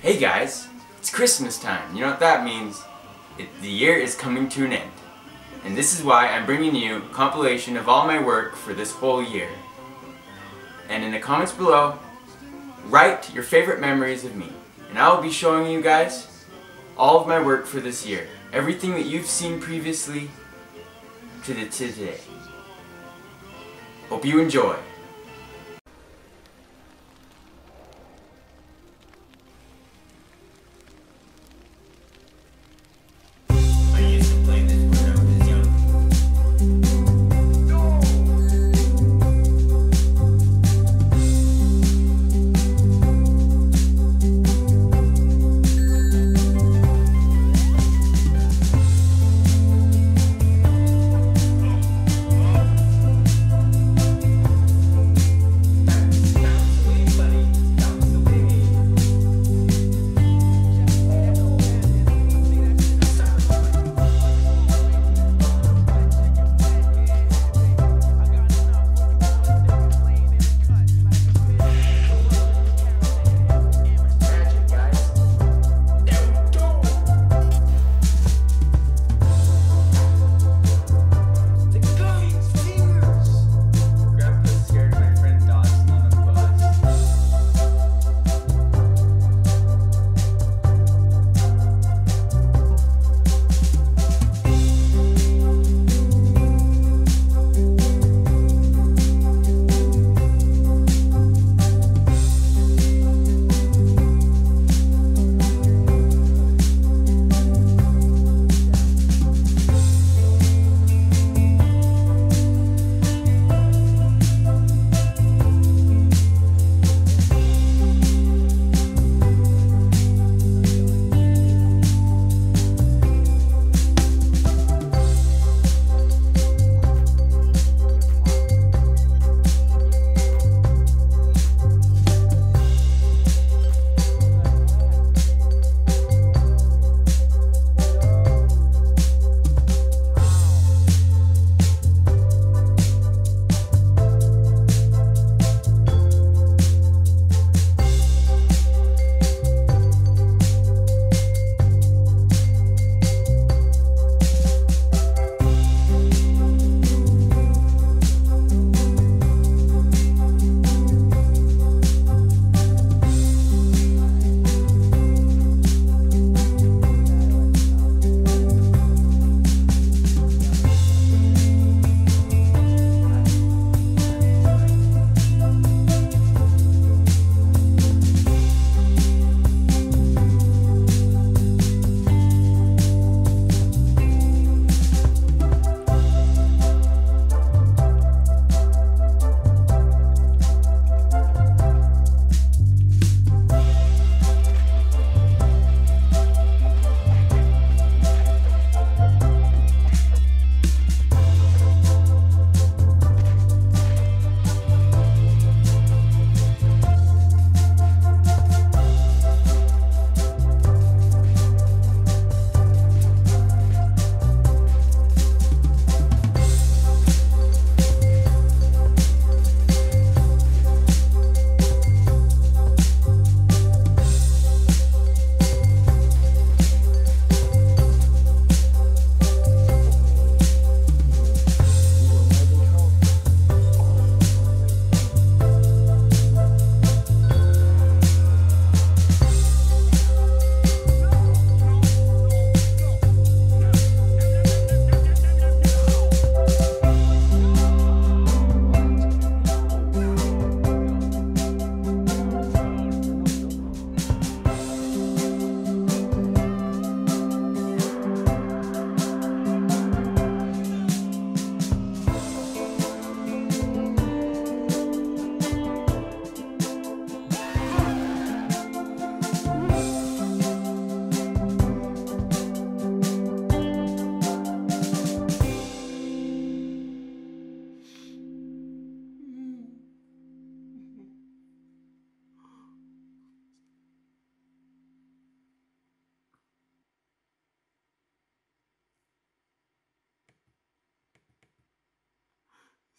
Hey guys, it's Christmas time. You know what that means? It, the year is coming to an end. And this is why I'm bringing you a compilation of all my work for this whole year. And in the comments below, write your favorite memories of me. And I will be showing you guys all of my work for this year. Everything that you've seen previously to the to today. Hope you enjoy.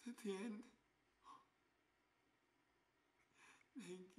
to the end. Thank you.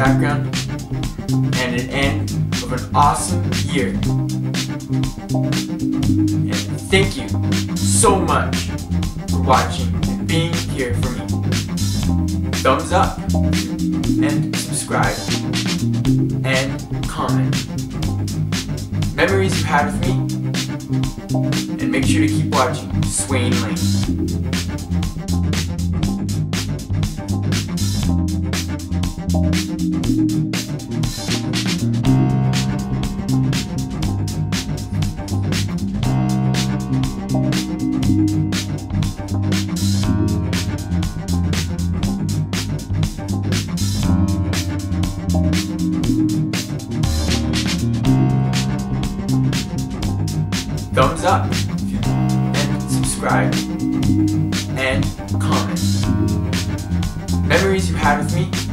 Background, and an end of an awesome year. And thank you so much for watching and being here for me. Thumbs up and subscribe and comment. Memories you had with me. And make sure to keep watching Swane Lain. Thumbs up and subscribe and comment. Memories you had with me